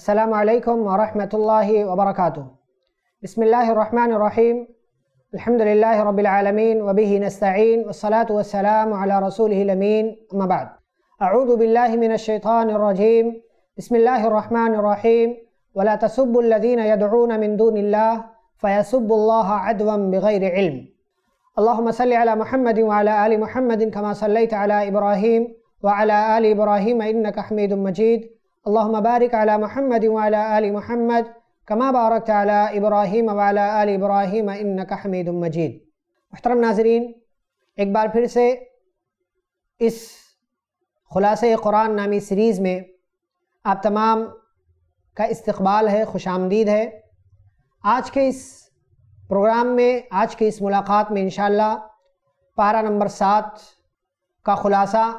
السلام عليكم ورحمة الله وبركاته بسم الله الرحمن الرحيم الحمد لله رب العالمين وبه نستعين والصلاة والسلام على رسوله الأمين أما بعد أعوذ بالله من الشيطان الرجيم بسم الله الرحمن الرحيم ولا تسبوا الذين يدعون من دون الله فيسبوا الله عدوا بغير علم اللهم صل على محمد وعلى آل محمد كما صليت على إبراهيم وعلى آل إبراهيم إنك حميد مجيد اللہم بارک علی محمد وعلى آل محمد کما بارکت علی ابراہیم وعلى آل ابراہیم انکا حمید مجید محترم ناظرین، ایک بار پھر سے اس خلاصہ قرآن نامی سیریز میں آپ تمام کا استقبال ہے، خوش آمدید ہے۔ آج کے اس پروگرام میں، آج کے اس ملاقات میں انشاءاللہ پارہ نمبر سات کا خلاصہ،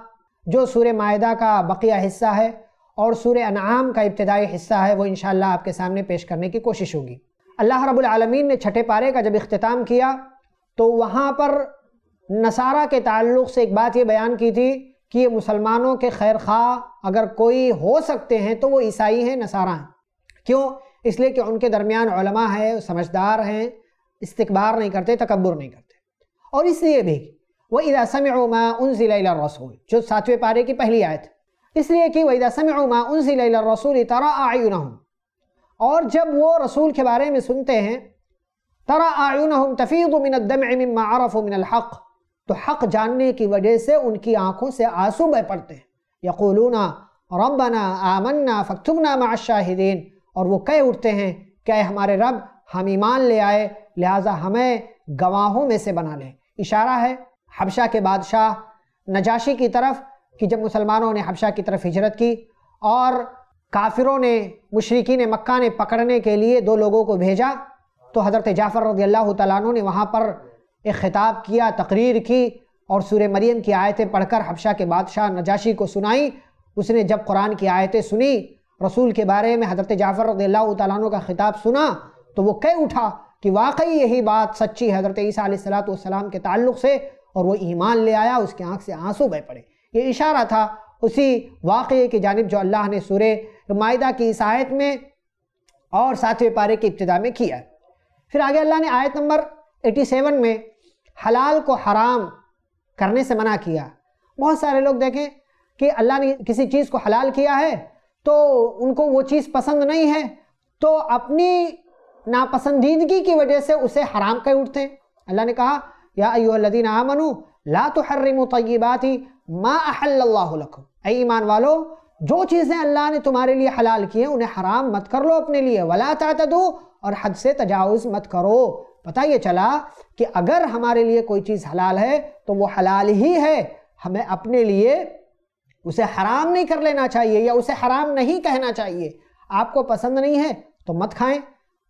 جو سورہ معاہدہ کا بقیہ حصہ ہے اور سورہ انعام کا ابتدائی حصہ ہے، وہ انشاءاللہ آپ کے سامنے پیش کرنے کی کوشش ہوگی۔ اللہ رب العالمین نے چھٹے پارے کا جب اختتام کیا، تو وہاں پر نصارہ کے تعلق سے ایک بات یہ بیان کی تھی کہ یہ مسلمانوں کے خیر خواہ اگر کوئی ہو سکتے ہیں تو وہ عیسائی ہیں، نصارہ ہیں۔ کیوں؟ اس لیے کہ ان کے درمیان علماء ہے سمجھدار ہیں استقبار نہیں کرتے، تکبر نہیں کرتے۔ اور اس لیے بھی، وَإِذَا سَمِعُوا مَا أُنزِلَ إِلَى الرَّسُولِ، جو ساتویں پارے کی پہلی آیت۔ اس لیے کہ وَإِذَا سَمِعُوا مَا أُنزِلَ إِلَى الرَّسُولِ تَرَى أَعْيُنَهُمْ اور جب وہ رسول کے بارے میں سنتے ہیں، تَرَى أَعْيُنَهُمْ تَفِيضُ مِنَ الدَّمْعِ مِمَّا عَرَفُوا مِنَ الْحَقِّ تو حق جاننے کی وجہ سے ان کی آنکھوں سے آنسو بہ پڑتے ہیں۔ یقولون ربنا آمنا فاکتبنا مع الشاہدین اور وہ کہہ اٹھتے ہیں کہ اے ہمارے رب، ہم ایمان لے آئے، لہٰذا ہمیں گواہوں میں سے بنا لیں اشارہ ہے حبشہ کے بادشاہ نجاشی کی طرف کہ جب مسلمانوں نے حبشہ کی طرف ہجرت کی اور کافروں نے مشرقین مکہ نے پکڑنے کے لیے دو لوگوں کو بھیجا، تو حضرت جعفر رضی اللہ تعالیٰ عنہ نے وہاں پر ایک خطاب کیا، تقریر کی اور سورہ مریم کی آیتیں پڑھ کر حبشہ کے بادشاہ نجاشی کو سنائی۔ اس نے جب قرآن کی آیتیں سنی، رسول کے بارے میں حضرت جعفر رضی اللہ تعالیٰ عنہ کا خطاب سنا، تو وہ کہہ اٹھا کہ واقعی یہی بات سچی حضرت عیسیٰ علیہ السلام کے تعلق سے اور وہ ایمان لے آیا، اس کے آنکھ سے آنسو بہ پڑے۔ یہ اشارہ تھا اسی واقعے کی جانب جو اللہ نے سورہ معاہدہ کی اس آیت میں اور ساتویں پارے کی ابتدا میں کیا ہے۔ پھر آگے اللہ نے آیت نمبر ایٹی سیون میں حلال کو حرام کرنے سے منع کیا۔ بہت سارے لوگ دیکھیں کہ اللہ نے کسی چیز کو حلال کیا ہے تو ان کو وہ چیز پسند نہیں ہے تو اپنی ناپسندیدگی کی وجہ سے اسے حرام کہہ اٹھتے ہیں۔ اللہ نے کہا، یا ایوہ الذین آمنوا، لا تحرموا طیباتی ما احل اللہ لکم اے ایمان والو، جو چیزیں اللہ نے تمہارے لیے حلال کی ہیں، انہیں حرام مت کر لو اپنے لیے. ولا تعتدو اور حد سے تجاوز مت کرو. پتہ یہ چلا کہ اگر ہمارے لیے کوئی چیز حلال ہے، تو وہ حلال ہی ہے. ہمیں اپنے لیے اسے حرام نہیں کر لینا چاہیے، یا اسے حرام نہیں کہنا چاہیے. آپ کو پسند نہیں ہے، تو مت کھائیں.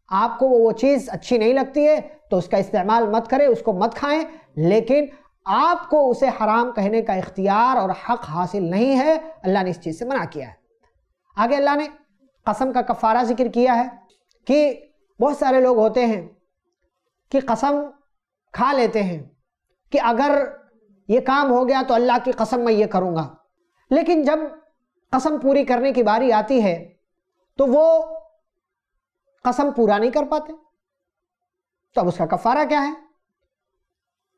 آپ کو وہ چیز اچھی نہیں لگتی ہے، تو اس کا استعمال مت کریں، اس کو مت کھائیں. لیکن آپ کو اسے حرام کہنے کا اختیار اور حق حاصل نہیں ہے، اللہ نے اس چیز سے منع کیا ہے۔ آگے اللہ نے قسم کا کفارہ ذکر کیا ہے کہ بہت سارے لوگ ہوتے ہیں کہ قسم کھا لیتے ہیں کہ اگر یہ کام ہو گیا تو اللہ کی قسم میں یہ کروں گا۔ لیکن جب قسم پوری کرنے کی باری آتی ہے تو وہ قسم پورا نہیں کر پاتے۔ تو اب اس کا کفارہ کیا ہے؟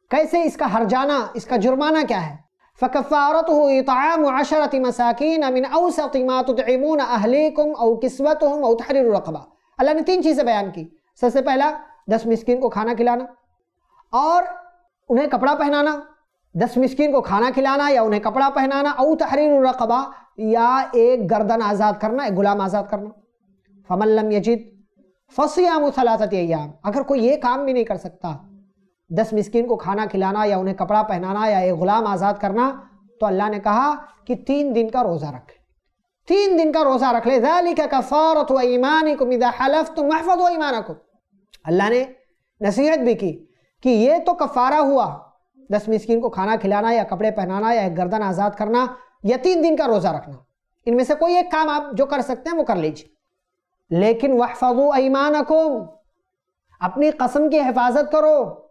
کیسے اس کا ہرجانہ اس کا جرمانہ کیا ہے؟ فَكَفَّارَتُهُ إِطْعَامُ عَشَرَةِ مَسَاكِينَ مِنْ أَوْسَطِ مَا تُطْعِمُونَ أَهْلِيكُمْ أَوْ كِسْوَتُهُمْ أَوْ تَحْرِيرُ رَقَبَةً اللہ نے تین چیزیں بیان کی۔ سب سے پہلا، دس مسکین کو کھانا کھلانا۔ اور انہیں کپڑا پہنانا۔ دس مسکین کو کھانا کھلانا یا انہیں کپڑا پہنانا۔ او تحریر الرقبہ یا ایک گردن آزاد کرنا، ایک غلام آزاد کرنا۔ فَمَن لَمْ يَجِدْ، فَصِيَامُ ثَلَاثَةِ ایام اگر کوئی یہ کام بھی نہیں کر سکتا دس مسکین کو کھانا کھلانا یا انہیں کپڑا پہنانا یا ایک غلام آزاد کرنا، تو اللہ نے کہا کہ تین دن کا روزہ رکھے تین دن کا روزہ رکھ لے۔ ذَلِكَ كَفَارَتُ وَإِيمَانِكُمْ إِذَا حَلَفْتُمْ مَحْفَظُ وَإِيمَانَكُمْ اللہ نے نصیحت بھی کی کہ یہ تو کفارہ ہوا۔ دس مسکین کو کھانا کھلانا یا کپڑے پہنانا یا ایک گردن آزاد کرنا یا تین دن کا روزہ رکھنا۔ ان میں سے کوئی ایک کام آپ جو کر سکتے ہیں وہ کر لیجیے لیکن وَحْفَظُوا أَيْمَانَكُمْ اپنی قسم کی حفاظت کرو۔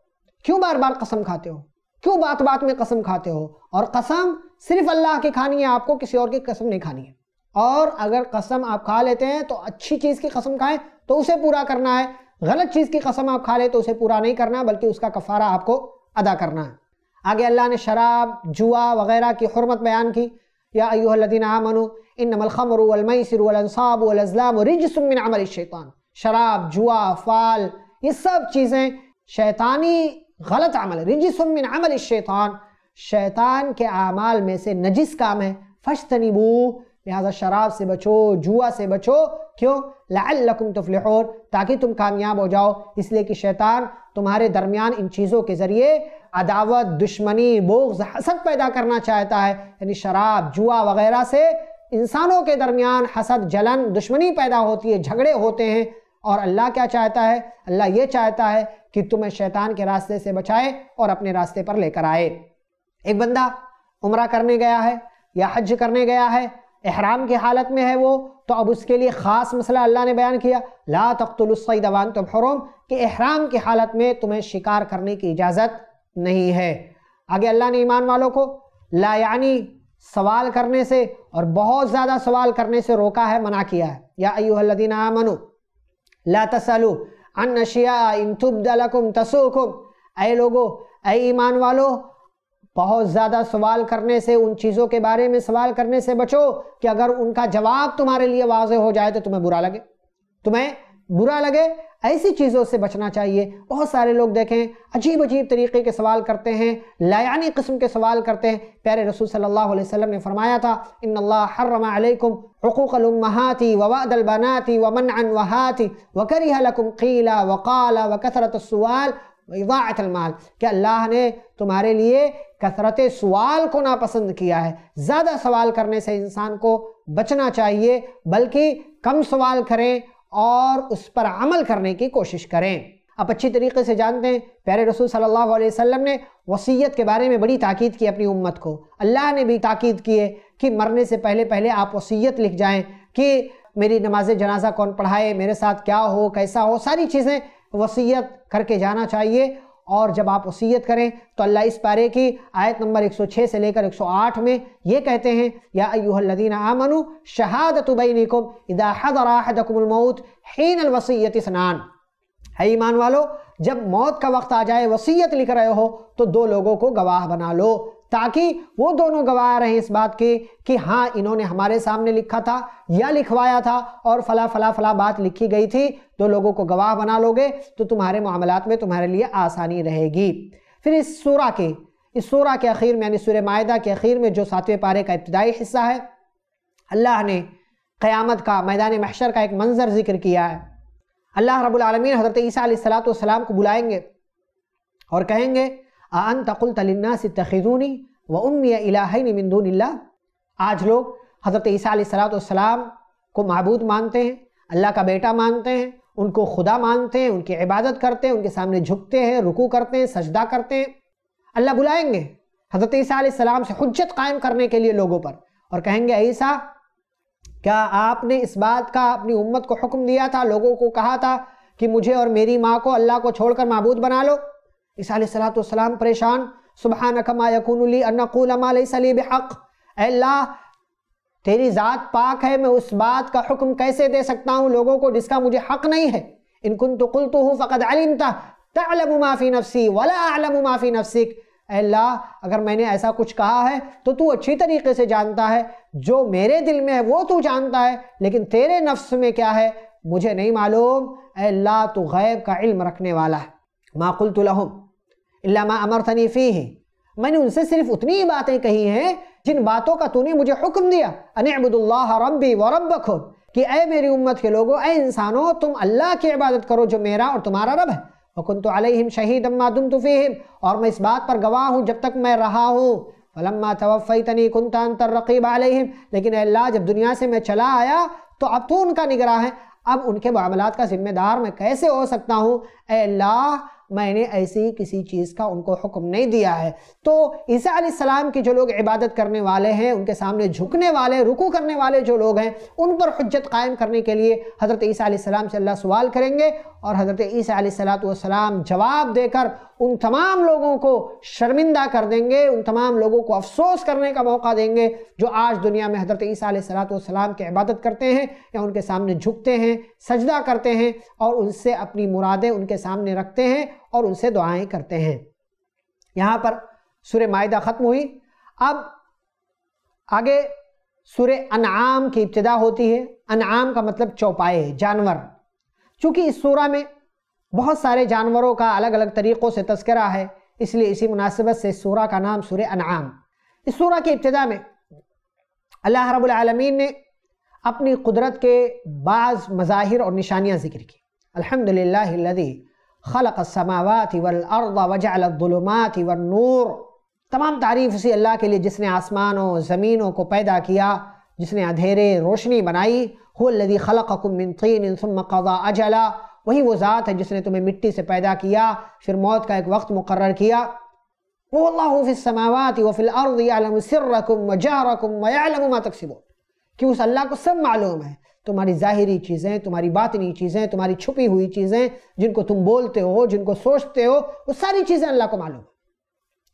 کیوں بار بار قسم کھاتے ہو؟ کیوں بات بات میں قسم کھاتے ہو؟ اور قسم صرف اللہ کی کھانی ہے، آپ کو کسی اور کی قسم نہیں کھانی ہے۔ اور اگر قسم آپ کھا لیتے ہیں تو اچھی چیز کی قسم کھائیں تو اسے پورا کرنا ہے۔ غلط چیز کی قسم آپ کھا لیں تو اسے پورا نہیں کرنا، بلکہ اس کا کفارہ آپ کو ادا کرنا ہے۔ آگے اللہ نے شراب، جوا وغیرہ کی حرمت بیان کی۔ یا ایوہ الذین آمنوا، انما الخمر والمیسر والانصاب والازلام رجس من عمل الشیطان۔ شراب، جوا، فال، یہ سب چیزیں شیطانی غلط عمل ہے۔ رجس من عمل الشیطان، شیطان کے اعمال میں سے نجس کام ہے۔ فشتنبو لہذا شراب سے بچو، جوا سے بچو۔ کیوں؟ لعلکم تفلحون، تاکہ تم کامیاب ہو جاؤ۔ اس لیے کہ شیطان تمہارے درمیان ان چیزوں کے ذریعے عداوت، دشمنی، بغض، حسد پیدا کرنا چاہتا ہے۔ یعنی شراب، جوا وغیرہ سے انسانوں کے درمیان حسد، جلن، دشمنی پیدا ہوتی ہے، جھگڑے ہوتے ہیں۔ اور اللہ کیا چاہتا ہے؟ اللہ یہ چاہتا ہے کہ تمہیں شیطان کے راستے سے بچائے اور اپنے راستے پر لے کر آئے۔ ایک بندہ عمرہ کرنے گیا ہے یا حج کرنے گیا ہے، احرام کی حالت میں ہے وہ، تو اب اس کے لیے خاص مسئلہ اللہ نے بیان کیا۔ لا تقتل الصید وانتم حرم، کہ احرام کی حالت میں تمہیں شکار کرنے کی اجازت نہیں ہے۔ آگے اللہ نے ایمان والوں کو لا یعنی سوال کرنے سے اور بہت زیادہ سوال کرنے سے روکا ہے، منع کیا ہے۔ یا ایوہ الذین آمنوا لا تسلو عن اشیاء ان تبد لکم تسوکم اے لوگو، اے ایمان والو، بہت زیادہ سوال کرنے سے، ان چیزوں کے بارے میں سوال کرنے سے بچو کہ اگر ان کا جواب تمہارے لیے واضح ہو جائے تو تمہیں برا لگے۔ تمہیں برا لگے ایسی چیزوں سے بچنا چاہیے۔ بہت سارے لوگ دیکھیں، عجیب عجیب طریقے کے سوال کرتے ہیں لایانی قسم کے سوال کرتے ہیں۔ پیارے رسول صلی اللہ علیہ وسلم نے فرمایا تھا، ان اللہ حرم علیکم حقوق الامہاتی ووعد البناتی ومنع وہاتی وکریہ لکم قیلا وقالا وکثرت السوال وضاعت المال. کہ اللہ نے تمہارے لیے کثرت سوال کو ناپسند کیا ہے۔ زیادہ سوال کرنے سے انسان کو بچنا چاہیے، بلکہ کم سوال کریں اور اس پر عمل کرنے کی کوشش کریں۔ آپ اچھی طریقے سے جانتے ہیں، پیارے رسول صلی اللہ علیہ وسلم نے وصیت کے بارے میں بڑی تاکید کی اپنی امت کو۔ اللہ نے بھی تاکید کی ہے کہ مرنے سے پہلے پہلے آپ وصیت لکھ جائیں کہ میری نماز جنازہ کون پڑھائے، میرے ساتھ کیا ہو، کیسا ہو، ساری چیزیں وصیت کر کے جانا چاہیے۔ اور جب آپ وصیت کریں تو اللہ اس پارے کی آیت نمبر 106 سے لے کر 108 میں یہ کہتے ہیں، یا ایوہ الذین آمنوا شہادت بینکم اذا حضر احدکم الموت حین الوصیت سنان ہے ایمان والو، جب موت کا وقت آ جائے، وصیت لکھ رہے ہو، تو دو لوگوں کو گواہ بنا لو۔ تاکہ وہ دونوں گواہ رہیں اس بات کے کہ ہاں انہوں نے ہمارے سامنے لکھا تھا یا لکھوایا تھا اور فلا فلا فلا بات لکھی گئی تھی دو لوگوں کو گواہ بنا لوگے تو تمہارے معاملات میں تمہارے لیے آسانی رہے گی۔ پھر اس سورہ کے، اس سورہ کے اخیر میں یعنی سورہ معاہدہ کے اخیر میں جو ساتویں پارے کا ابتدائی حصہ ہے، اللہ نے قیامت کا میدان محشر کا ایک منظر ذکر کیا ہے۔ اللہ رب العالمین حضرت عیسیٰ علیہ السلام کو بلائیں گے اور کہیں گے آن تقل للناس اتخذونی و امی الہین من دون اللہ آج لوگ حضرت عیسیٰ علیہ السلام کو معبود مانتے ہیں، اللہ کا بیٹا مانتے ہیں، ان کو خدا مانتے ہیں، ان کی عبادت کرتے ہیں، ان کے سامنے جھکتے ہیں رکو کرتے ہیں، سجدہ کرتے ہیں۔ اللہ بلائیں گے حضرت عیسیٰ علیہ السلام سے حجت قائم کرنے کے لیے لوگوں پر اور کہیں گے عیسیٰ، کیا آپ نے اس بات کا اپنی امت کو حکم دیا تھا، لوگوں کو کہا تھا کہ مجھے اور میری ماں کو اللہ کو چھوڑ کر معبود بنا لو؟ عیسیٰ علیہ السلام پریشان، سبحانک ما یکون لی ان نقول ما لیس لی بحق۔ اے اللہ، تیری ذات پاک ہے، میں اس بات کا حکم کیسے دے سکتا ہوں لوگوں کو جس کا مجھے حق نہیں ہے؟ ان کنت قلتو فقد علمتا تعلم ما فی نفسی ولا اعلم ما فی نفسک۔ اے اللہ، اگر میں نے ایسا کچھ کہا ہے تو تو اچھی طریقے سے جانتا ہے۔ جو میرے دل میں ہے وہ تو جانتا ہے، لیکن تیرے نفس میں کیا ہے؟ مجھے نہیں معلوم۔ اے اللہ، تو غیب کا علم رکھنے والا ہے۔ ما قلت لهم۔ اللہ ما امرتنی فیہ میں نے ان سے صرف اتنی باتیں کہی ہیں، جن باتوں کا تو نے مجھے حکم دیا۔ ان اعبد اللہ ربی و ربکم کہ اے میری امت کے لوگوں اے انسانوں، تم اللہ کی عبادت کرو جو میرا اور تمہارا رب ہے۔ وَكُنْتُ عَلَيْهِمْ شَهِيدًا مَا دُمْتُ فِيهِمْ۔ اور میں اس بات پر گواہ ہوں جب تک میں رہا ہوں۔ فَلَمَّا تَوَفَّيْتَنِي كُنْتَ أَنْتَ الرَّقِيبَ عَلَيْهِمْ لیکن اے اللہ، جب دنیا سے میں چلا آیا، تو اب تو ان کا نگراہ ہے اب ان کے معاملات کا ذمہ دار میں کیسے ہو سکتا ہوں؟ اے اللہ میں نے ایسی کسی چیز کا ان کو حکم نہیں دیا ہے۔ تو عیسیٰ علیہ السلام کی جو لوگ عبادت کرنے والے ہیں، ان کے سامنے جھکنے والے رکو کرنے والے جو لوگ ہیں، ان پر حجت قائم کرنے کے لیے حضرت عیسیٰ علیہ السلام سے اللہ سوال کریں گے۔ اور حضرت عیسیٰ علیہ السلام جواب دے کر ان تمام لوگوں کو شرمندہ کر دیں گے، ان تمام لوگوں کو افسوس کرنے کا موقع دیں گے جو آج دنیا میں حضرت عیسیٰ علیہ السلام کی عبادت کرتے ہیں یا ان کے سامنے جھکتے ہیں، سجدہ کرتے ہیں اور ان سے اپنی مرادیں ان کے سامنے رکھتے ہیں۔ اور ان سے دعائیں کرتے ہیں۔ یہاں پر سورہ معاہدہ ختم ہوئی۔ اب آگے سورہ انعام کی ابتدا ہوتی ہے۔ انعام کا مطلب چوپائے، جانور۔ چونکہ اس سورہ میں بہت سارے جانوروں کا الگ الگ طریقوں سے تذکرہ ہے، اس لیے اسی مناسبت سے سورہ کا نام سورہ انعام۔ اس سورہ کی ابتدا میں اللہ رب العالمین نے اپنی قدرت کے بعض مظاہر اور نشانیاں ذکر کی۔ الحمدللہ الذي خلق السماوات والأرض وجعل الظلمات والنور. تمام تعریف اسی اللہ کے لئے جس نے آسمانوں زمینوں کو پیدا کیا جس نے اندھیرے روشنی بنائی هو الذي خلقكم من طين ثم قضى اجلا. وہی وہ ذات ہے جس نے تمہیں مٹی سے پیدا کیا پھر موت کا ایک وقت مقرر کیا. الله في السماوات وفي الأرض يعلم سركم وجهركم ويعلم ما تكسبون. کہ اس اللہ کو سب معلوم ہے۔ تمہاری ظاہری چیزیں، تمہاری باطنی چیزیں، تمہاری چھپی ہوئی چیزیں، جن کو تم بولتے ہو، جن کو سوچتے ہو، وہ ساری چیزیں اللہ کو معلوم ہے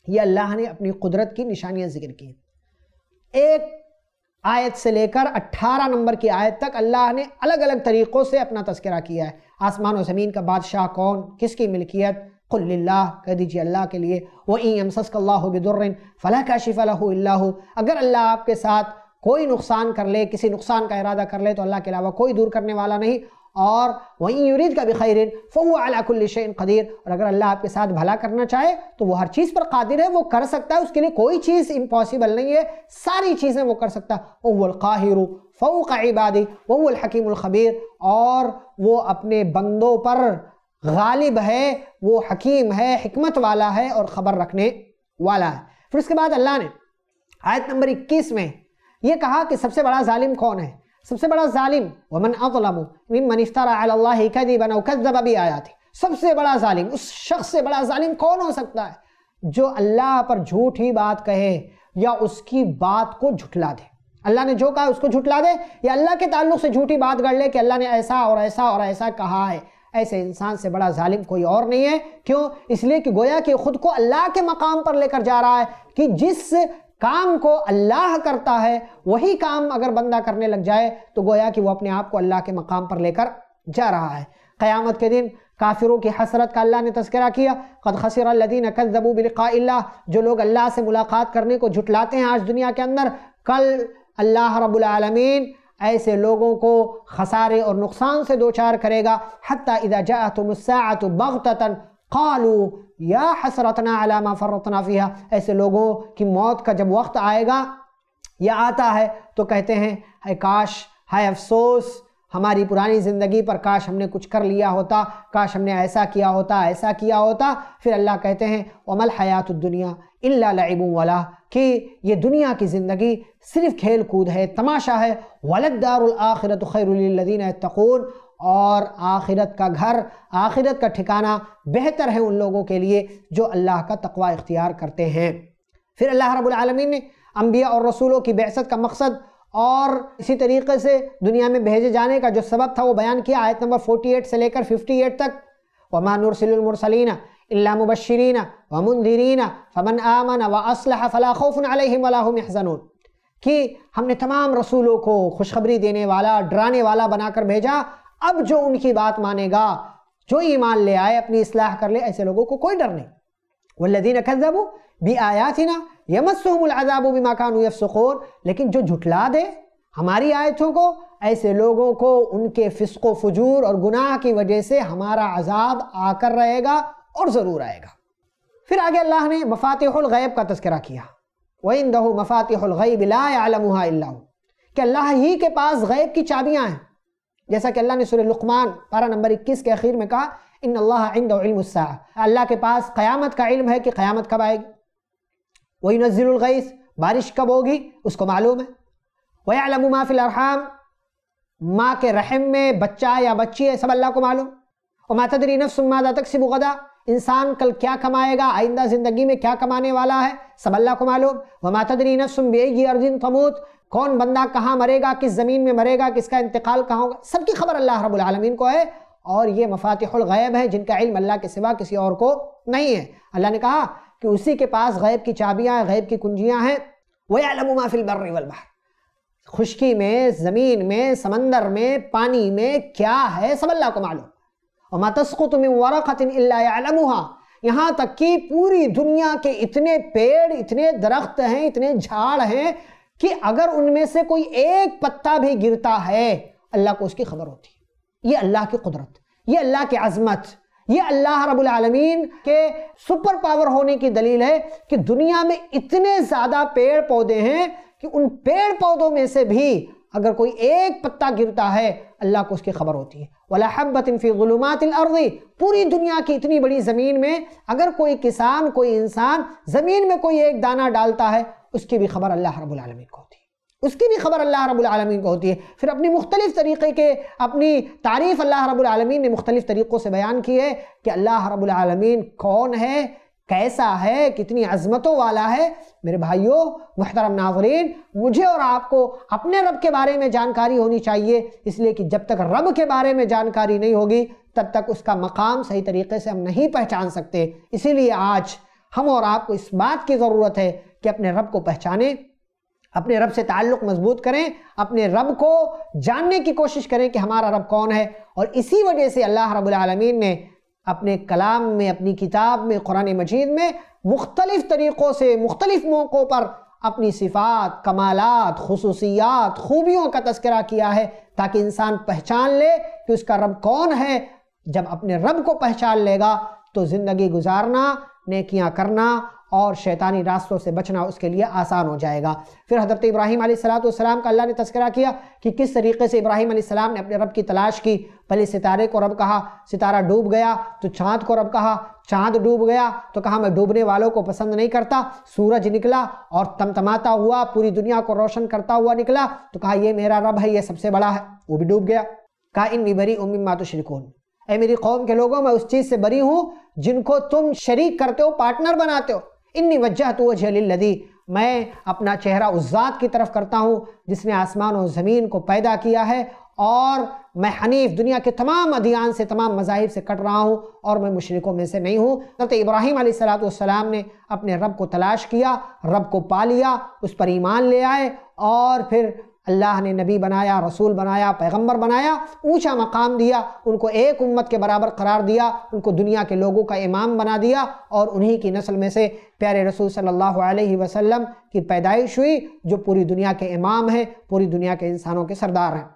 یہ اللہ نے اپنی قدرت کی نشانیاں ذکر کی ایک آیت سے لے کر اٹھارہ نمبر کی آیت تک اللہ نے الگ الگ طریقوں سے اپنا تذکرہ کیا ہے۔ آسمان و زمین کا بادشاہ کون؟ کس کی ملکیت؟ قل اللہ کہہ دیجیے اللہ کے لیے۔ وَإِن يَمْسَسْكَ اللَّهُ بِدُرٍ فَلَا كَاشِفَ لَهُ إِلَّهُ اگر اللہ آپ کے ساتھ کوئی نقصان کر لے، کسی نقصان کا ارادہ کر لے تو اللہ کے علاوہ کوئی دور کرنے والا نہیں۔ اور وہیں یورید کا بھی خیرن فَهُوَ عَلَى كُلِّ شَيْءٍ قدیر اور اگر اللہ آپ کے ساتھ بھلا کرنا چاہے تو وہ ہر چیز پر قادر ہے، وہ کر سکتا ہے، اس کے لیے کوئی چیز امپاسبل نہیں ہے۔ ساری چیزیں وہ کر سکتا ہے۔ وَهُوَ الْقَاهِرُ فَوْقَ عِبَادِ وَهُوَ الْحَكِيمُ الْخَبِيرُ۔ اور وہ اپنے بندوں پر غالب ہے، وہ حکیم ہے، حکمت والا ہے اور خبر رکھنے والا ہے۔ پھر اس کے بعد اللہ نے آیت نمبر اکیس میں یہ کہا کہ سب سے بڑا ظالم کون ہے؟ سب سے بڑا ظالم، ومن اظلم ممن افترى على الله كذبا او كذب بآياته۔ سب سے بڑا ظالم، اس شخص سے بڑا ظالم کون ہو سکتا ہے؟ جو اللہ پر جھوٹی بات کہے یا اس کی بات کو جھٹلا دے۔ اللہ نے جو کہا اس کو جھٹلا دے، یا اللہ کے تعلق سے جھوٹی بات گڑ لے کہ اللہ نے ایسا اور ایسا اور ایسا کہا ہے۔ ایسے انسان سے بڑا ظالم کوئی اور نہیں ہے۔ کیوں؟ اس لیے کہ گویا کہ خود کو اللہ کے مقام پر لے کر جا رہا ہے کہ جس کام کو اللہ کرتا ہے، وہی کام اگر بندہ کرنے لگ جائے تو گویا کہ وہ اپنے آپ کو اللہ کے مقام پر لے کر جا رہا ہے۔ قیامت کے دن کافروں کی حسرت کا اللہ نے تذکرہ کیا۔ قد خسر الذین کذبوا بلقاء اللہ، جو لوگ اللہ سے ملاقات کرنے کو جھٹلاتے ہیں آج دنیا کے اندر، کل اللہ رب العالمین ایسے لوگوں کو خسارے اور نقصان سے دوچار کرے گا۔ حتی اذا جاءتم الساعة بغتتا قالوا یا حسرتنا علی ما فرطنا فیہا ایسے لوگوں کی موت کا جب وقت آئے گا، یا آتا ہے، تو کہتے ہیں ہے کاش ہے افسوس، ہماری پرانی زندگی پر کاش ہم نے کچھ کر لیا ہوتا، کاش ہم نے ایسا کیا ہوتا، ایسا کیا ہوتا. پھر اللہ کہتے ہیں وَمَلْ حَيَاتُ الدُّنْيَا إِلَّا لَعِبٌ وَلَا. کہ یہ دنیا کی زندگی صرف کھیل کود ہے، تماشا ہے وَلَدْدَارُ الْآخِرَةُ خَيْرُ لِلَّذِينَ يَتَّقُونَ۔ اور آخرت کا گھر، آخرت کا ٹھکانہ بہتر ہے ان لوگوں کے لیے جو اللہ کا تقوی اختیار کرتے ہیں۔ پھر اللہ رب العالمین نے انبیاء اور رسولوں کی بعثت کا مقصد اور اسی طریقے سے دنیا میں بھیجے جانے کا جو سبب تھا وہ بیان کیا آیت نمبر 48 سے لے کر 58 تک۔ وَمَا نُرْسِلُ الْمُرْسَلِينَ إِلَّا مُبَشِّرِينَ وَمُنذِرِينَ فَمَنْ آمَنَ وَأَصْلَحَ فَلَا خَوْفٌ عَلَيْهِمْ وَلَا هُمْ يَحْزَنُونَ۔ کہ ہم نے تمام رسولوں کو خوشخبری دینے والا، ڈرانے والا بنا کر بھیجا۔ اب جو ان کی بات مانے گا، جو ایمان لے آئے، اپنی اصلاح کر لے، ایسے لوگوں کو کوئی ڈر نہیں۔ وَالَّذِينَ كَذَّبُوا بِآيَاتِنَا يَمَسُّهُمُ الْعَذَابُ بِمَا كَانُوا يَفْسُقُونَ لیکن جو جھٹلا دے ہماری آیتوں کو، ایسے لوگوں کو ان کے فسق و فجور اور گناہ کی وجہ سے ہمارا عذاب آ کر رہے گا اور ضرور آئے گا۔ پھر آگے اللہ نے مفاتح الغیب کا تذکرہ کیا۔ وَإِنْدَهُ مَفَاتِحُ الْغَيْبِ لَا يَعْلَمُهَا إِلَّهُ کہ اللہ ہی کے پاس غیب کی چابیاں ہیں۔ جیسا کہ اللہ نے سورہ لقمان پارہ نمبر اکیس کے اخیر میں کہا، ان اللہ عند علم الساعہ اللہ کے پاس قیامت کا علم ہے کہ قیامت کب آئے گی۔ وَيُنَزِّلُ الْغَيْث، بارش کب ہوگی؟ اس کو معلوم ہے۔ وَيَعْلَمُ مَا فِي الْأَرْحَامِ ماں کے رحم میں بچہ یا بچی ہے، سب اللہ کو معلوم۔ وَمَا تَدْرِي نَفْسٌ مَاذَا تَكْسِبُ غَدَا، انسان کل کیا کمائے گا؟ آئندہ زندگی میں کیا کمانے والا ہے؟ سب اللہ کو معلوم۔ وما تدری نفس بیگی ارض تموت کون بندہ کہاں مرے گا، کس زمین میں مرے گا، کس کا انتقال کہاں ہوگا؟ سب کی خبر اللہ رب العالمین کو ہے اور یہ مفاتح الغیب ہے جن کا علم اللہ کے سوا کسی اور کو نہیں ہے۔ اللہ نے کہا کہ اسی کے پاس غیب کی چابیاں غیب کی کنجیاں ہیں۔ وَيَعْلَمُ مَا فِي الْبَرِّ وَالْبَحْرِ۔ خشکی میں، زمین میں، سمندر میں، پانی میں کیا ہے سب اللہ کو معلوم۔ وَمَا تَسْقُطُ مِن وَرَقَةٍ إِلَّا يَعْلَمُهَا۔ یہاں تک کہ پوری دنیا کے اتنے پیڑ، اتنے درخت ہیں، اتنے جھاڑ ہیں کہ اگر ان میں سے کوئی ایک پتا بھی گرتا ہے، اللہ کو اس کی خبر ہوتی ہے۔ یہ اللہ کی قدرت، یہ اللہ کی عظمت، یہ اللہ رب العالمین کے سپر پاور ہونے کی دلیل ہے کہ دنیا میں اتنے زیادہ پیڑ پودے ہیں کہ ان پیڑ پودوں میں سے بھی اگر کوئی ایک پتا گرتا ہے، اللہ کو اس کی خبر ہوتی ہے۔ وَلَا حَبَّةٍ فِي غُلُمَاتِ الْأَرْضِ، پوری دنیا کی اتنی بڑی زمین میں اگر کوئی کسان، کوئی انسان زمین میں کوئی ایک دانہ ڈالتا ہے اس کی بھی خبر اللہ رب العالمین کو ہوتی ہے۔ اس کی بھی خبر اللہ رب العالمین کو ہوتی ہے۔ پھر اپنی مختلف طریقے کے اپنی تعریف اللہ رب العالمین نے مختلف طریقوں سے بیان کی ہے کہ اللہ رب العالمین کون ہے، کیسا ہے، کتنی عظمتوں والا ہے۔ میرے بھائیوں محترم ناظرین، مجھے اور آپ کو اپنے رب کے بارے میں جانکاری ہونی چاہیے۔ اس لیے کہ جب تک رب کے بارے میں جانکاری نہیں ہوگی، تب تک اس کا مقام صحیح طریقے سے ہم نہیں پہچان سکتے۔ اسی لیے آج ہم اور آپ کو اس بات کی ضرورت ہے کہ اپنے رب کو پہچانیں، اپنے رب سے تعلق مضبوط کریں، اپنے رب کو جاننے کی کوشش کریں کہ ہمارا رب کون ہے۔ اور اسی وجہ سے اللہ رب العالمین نے اپنے کلام میں، اپنی کتاب میں، قرآن مجید میں مختلف طریقوں سے، مختلف موقعوں پر اپنی صفات، کمالات، خصوصیات، خوبیوں کا تذکرہ کیا ہے تاکہ انسان پہچان لے کہ اس کا رب کون ہے۔ جب اپنے رب کو پہچان لے گا تو زندگی گزارنا، نیکیاں کرنا اور شیطانی راستوں سے بچنا اس کے لیے آسان ہو جائے گا۔ پھر حضرت ابراہیم علیہ السلام کا اللہ نے تذکرہ کیا کہ کس طریقے سے ابراہیم علیہ السلام نے اپنے رب کی تلاش کی۔ پہلے ستارے کو رب کہا، ستارہ ڈوب گیا، تو چاند کو رب کہا۔ چاند ڈوب گیا، تو کہا میں ڈوبنے والوں کو پسند نہیں کرتا۔ سورج نکلا اور تمتماتا ہوا، پوری دنیا کو روشن کرتا ہوا نکلا۔ تو کہا یہ میرا رب ہے، یہ سب سے بڑا ہے، وہ بھی ڈوب گیا۔ کہا ان بری اما تو شرکون اے میری قوم کے لوگوں، میں اس چیز سے بری ہوں جن کو تم شریک کرتے ہو، پارٹنر بناتے ہو۔ انی وجہ تو وجہ للذی، میں اپنا چہرہ اس ذات کی طرف کرتا ہوں جس نے آسمان و زمین کو پیدا کیا ہے اور میں حنیف دنیا کے تمام ادیان سے، تمام مذاہب سے کٹ رہا ہوں اور میں مشرقوں میں سے نہیں ہوں۔ حضرت ابراہیم علیہ السلام نے اپنے رب کو تلاش کیا، رب کو پا لیا اس پر ایمان لے آئے اور پھر اللہ نے نبی بنایا، رسول بنایا، پیغمبر بنایا، اونچا مقام دیا، ان کو ایک امت کے برابر قرار دیا، ان کو دنیا کے لوگوں کا امام بنا دیا اور انہی کی نسل میں سے پیارے رسول صلی اللہ علیہ وسلم کی پیدائش ہوئی، جو پوری دنیا کے امام ہیں، پوری دنیا کے انسانوں کے سردار ہیں۔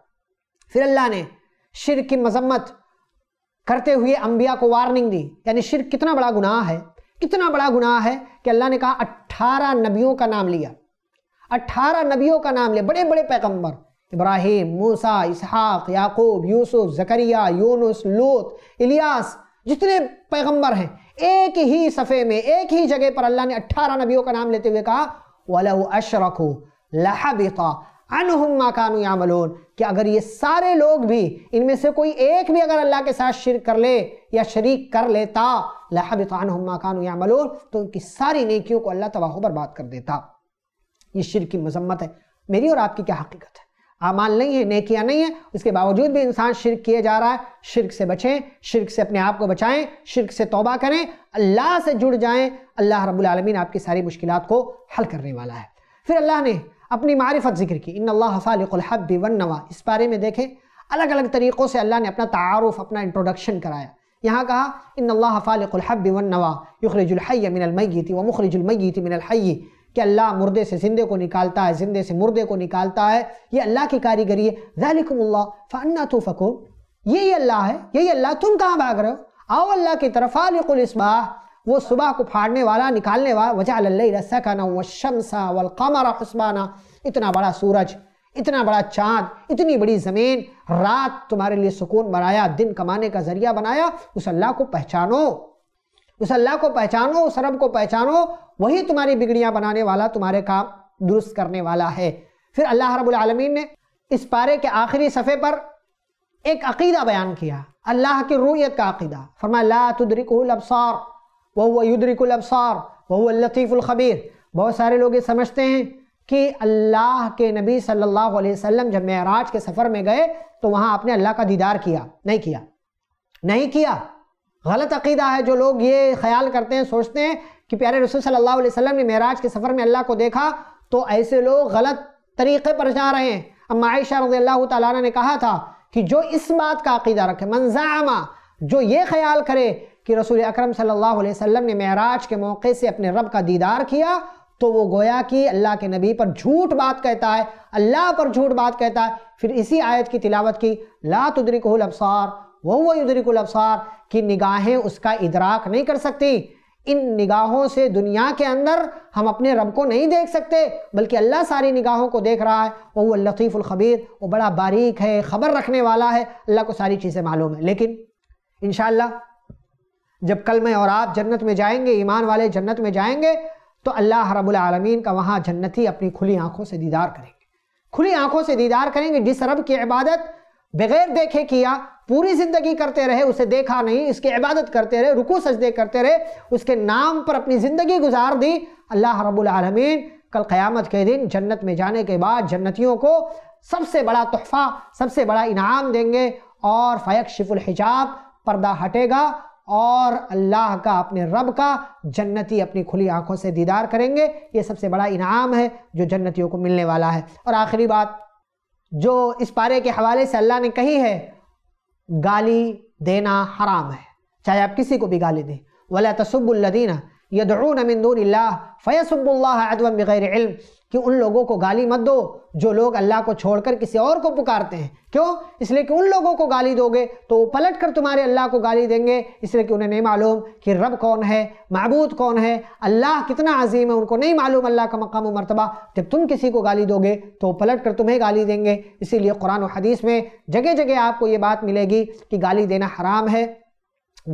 پھر اللہ نے شرک کی مذمت کرتے ہوئے انبیاء کو وارننگ دی۔ یعنی شرک کتنا بڑا گناہ ہے کتنا بڑا گناہ ہے کہ اللہ نے کہا، اٹھارہ نبیوں کا نام لیا۔ اٹھارہ نبیوں کا نام لے، بڑے بڑے پیغمبر۔ ابراہیم، موسیٰ، اسحاق، یعقوب، یوسف، زکریہ، یونس لوت الیاس، جتنے پیغمبر ہیں، ایک ہی صفحے میں، ایک ہی جگہ پر اللہ نے اٹھارہ نبیوں کا نام لیتے ہوئے کہا وَلَوْ أَشْرَكُوا لَحَبِطَ عَنْهُمْ مَا كَانُوا يَعْمَلُونَ۔ کہ اگر یہ سارے لوگ بھی، ان میں سے کوئی ایک بھی اگر اللہ کے ساتھ شرک کر لے یا شریک کر لیتا، لَحَبِطَ عَنْهُمْ مَا كَانُوا يَعْمَلُونَ، تو ان کی ساری نیکیوں کو اللہ تباہ و برباد کر دیتا۔ یہ شرک کی مذمت ہے۔ میری اور آپ کی کیا حقیقت ہے؟ اعمال نہیں ہے نیکیاں نہیں ہیں۔ اس کے باوجود بھی انسان شرک کیے جا رہا ہے۔ شرک سے بچیں، شرک سے اپنے آپ کو بچائیں، شرک سے توبہ کریں۔ اللہ سے جڑ جائیں۔ اللہ رب العالمین آپ کی ساری مشکلات کو حل کرنے والا ہے۔ پھر اللہ نے اپنی معرفت ذکر کی۔ ان اللہ فالق الحب والنوا۔ اس بارے میں دیکھیں۔ الگ الگ طریقوں سے اللہ نے اپنا تعارف، اپنا انٹروڈکشن کرایا۔ یہاں کہا، ان اللہ فالق الحب والنوا یخرج الحی من المیت ومخرج المیت من الحی۔ کہ اللہ مردے سے زندے کو نکالتا ہے، زندے سے مردے کو نکالتا ہے۔ یہ اللہ کی کاریگری ہے۔ ذالکم اللہ فانا توفکون۔ یہی اللہ ہے، یہی اللہ۔ تم کہاں بھاگ رہے ہو؟ آؤ اللہ کی طرف۔ فالق الاسباح وہ صبح کو پھاڑنے والا، نکالنے والا۔ وجعل اللیل سکنا والشمس والقمر حسبانا۔ اتنا بڑا سورج، اتنا بڑا چاند، اتنی بڑی زمین۔ رات تمہارے لیے سکون بنایا، دن کمانے کا ذریعہ بنایا۔ اس اللہ کو پہچانو۔ اس اللہ کو پہچانو، اس رب کو پہچانو، وہی تمہاری بگڑیاں بنانے والا، تمہارے کام درست کرنے والا ہے۔ پھر اللہ رب العالمین نے اس پارے کے آخری صفحے پر ایک عقیدہ بیان کیا۔ اللہ کی رویت کا عقیدہ۔ فرمایا، لا تدرکہ الابصار، وہو یدرک الابصار، وہو اللطیف الخبیر۔ بہت سارے لوگ یہ سمجھتے ہیں کہ اللہ کے نبی صلی اللہ علیہ وسلم جب معراج کے سفر میں گئے تو وہاں اپنے اللہ کا دیدار کیا، نہیں کیا۔ نہیں کیا۔ غلط عقیدہ ہے جو لوگ یہ خیال کرتے ہیں، سوچتے ہیں کہ پیارے رسول صلی اللہ علیہ وسلم نے معراج کے سفر میں اللہ کو دیکھا تو ایسے لوگ غلط طریقے پر جا رہے ہیں۔ اما عائشہ رضی اللہ تعالیٰ نے کہا تھا کہ جو اس بات کا عقیدہ رکھے منظامہ جو یہ خیال کرے کہ رسول اکرم صلی اللہ علیہ وسلم نے معراج کے موقع سے اپنے رب کا دیدار کیا، تو وہ گویا کہ اللہ کے نبی پر جھوٹ بات کہتا ہے، اللہ پر جھوٹ بات کہتا ہے۔ پھر اسی آیت کی تلاوت کی، لا تدرکہ الابصار وہو یدرک الابصار کی نگاہیں اس کا ادراک نہیں کر سکتی۔ ان نگاہوں سے دنیا کے اندر ہم اپنے رب کو نہیں دیکھ سکتے، بلکہ اللہ ساری نگاہوں کو دیکھ رہا ہے۔ وہ اللطیف الخبیر وہ بڑا باریک ہے، خبر رکھنے والا ہے۔ اللہ کو ساری چیزیں معلوم ہے لیکن انشاءاللہ جب کل میں اور آپ جنت میں جائیں گے، ایمان والے جنت میں جائیں گے، تو اللہ رب العالمین کا وہاں جنتی اپنی کھلی آنکھوں سے دیدار کریں گے۔ کھلی آنکھوں سے دیدار کریں گے، جس رب کی عبادت بغیر دیکھے کیا، پوری زندگی کرتے رہے، اسے دیکھا نہیں، اس کی عبادت کرتے رہے رکو سجدے کرتے رہے، اس کے نام پر اپنی زندگی گزار دی۔ اللہ رب العالمین کل قیامت کے دن جنت میں جانے کے بعد جنتیوں کو سب سے بڑا تحفہ، سب سے بڑا انعام دیں گے اور فیق شف الحجاب پردہ ہٹے گا اور اللہ کا اپنے رب کا جنتی اپنی کھلی آنکھوں سے دیدار کریں گے۔ یہ سب سے بڑا انعام ہے جو جنتیوں کو ملنے والا ہے۔ اور آخری بات جو اس پارے کے حوالے سے اللہ نے کہی ہے، گالی دینا حرام ہے۔ چاہے آپ کسی کو بھی گالی دیں۔ وَلَا تَسُبُّ الَّذِينَ يَدْعُونَ مِن دُونِ اللَّهِ فَيَسُبُّ اللَّهَ عَدْوًا بِغَيْرِ عِلْمٍ. کہ ان لوگوں کو گالی مت دو جو لوگ اللہ کو چھوڑ کر کسی اور کو پکارتے ہیں؟ کیوں؟ اس لیے کہ ان لوگوں کو گالی دو گے تو وہ پلٹ کر تمہارے اللہ کو گالی دیں گے. اس لیے کہ انہیں نہیں معلوم کہ رب کون ہے، معبود کون ہے. اللہ کتنا عظیم ہے، ان کو نہیں معلوم اللہ کا مقام و مرتبہ. جب تم کسی کو گالی دو گے تو وہ پلٹ کر تمہیں گالی دیں گے. اسی لیے قرآن و حدیث میں جگہ جگہ آپ کو یہ بات ملے گی کہ گالی دینا حرام ہے.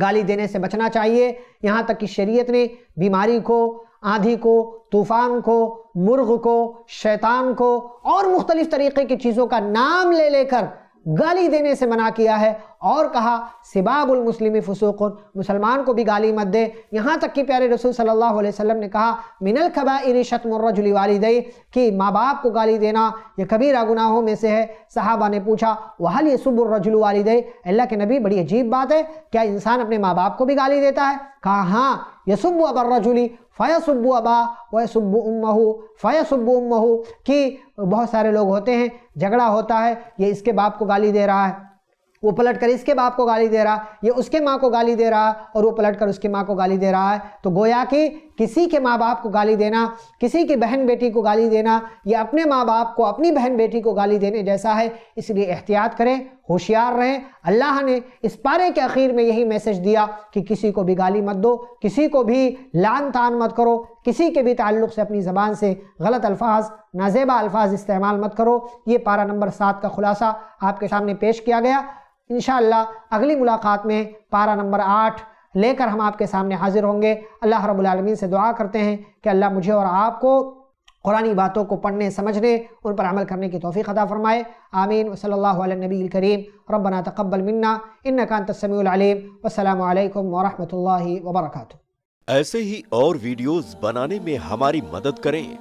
گالی دینے سے بچنا چاہیے۔ یہاں تک کہ شریعت نے بیماری کو، آندھی کو، طوفان کو، مرغ کو، شیطان کو اور مختلف طریقے کی چیزوں کا نام لے لے کر گالی دینے سے منع کیا ہے اور کہا، سباب المسلم فسوق، مسلمان کو بھی گالی مت دے۔ یہاں تک کہ پیارے رسول صلی اللہ علیہ وسلم نے کہا، من الکبائر شتم الرجل والدی کہ ماں باپ کو گالی دینا یہ کبیرہ گناہوں میں سے ہے۔ صحابہ نے پوچھا، وَهَلْ يَسُبُّ الرَّجُلُ وَالِدَيْ؟ اللہ کے نبی، بڑی عجیب بات ہے۔ کیا انسان اپنے ماں باپ کو بھی گالی دیتا ہے؟ کہا ہاں یسب ابا الرجل سبو ابا ویسب امہ فیسب امہو کہ بہت سارے لوگ ہوتے ہیں، جھگڑا ہوتا ہے، یہ اس کے باپ کو گالی دے رہا ہے۔ وہ پلٹ کر اس کے باپ کو گالی دے رہا، یہ اس کے ماں کو گالی دے رہا اور وہ پلٹ کر اس کے ماں کو گالی دے رہا ہے۔ تو گویا کہ کسی کے ماں باپ کو گالی دینا، کسی کی بہن بیٹی کو گالی دینا یا اپنے ماں باپ کو، اپنی بہن بیٹی کو گالی دینے جیسا ہے، اس لیے احتیاط کریں، ہوشیار رہیں۔ اللہ نے اس پارے کے اخیر میں یہی میسج دیا کہ کسی کو بھی گالی مت دو، کسی کو بھی لان تان مت کرو، کسی کے بھی تعلق سے اپنی زبان سے غلط الفاظ، نازیبہ الفاظ استعمال مت کرو۔ یہ پارہ نمبر سات کا خلاصہ آپ کے سامنے پیش کیا گیا۔ انشاءاللہ اگلی ملاقات میں پارہ نمبر آٹھ لے کر ہم آپ کے سامنے حاضر ہوں گے۔ اللہ رب العالمین سے دعا کرتے ہیں کہ اللہ مجھے اور آپ کو قرآنی باتوں کو پڑھنے، سمجھنے، ان پر عمل کرنے کی توفیق عطا فرمائے۔ آمین۔ صلی اللہ علیہ نبی الکریم۔ ربنا تقبل منا۔ انکا انت السمیع العلیم۔ والسلام علیکم ورحمۃ اللہ وبرکاتہ۔ ایسے ہی اور ویڈیوز بنانے میں ہماری مدد کریں۔